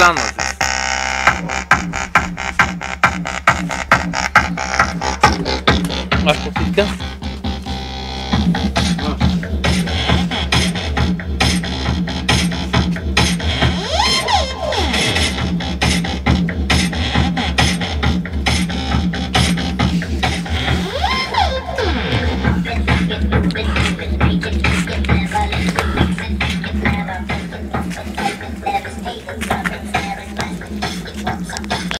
dla nas jest. Masz popić gaz?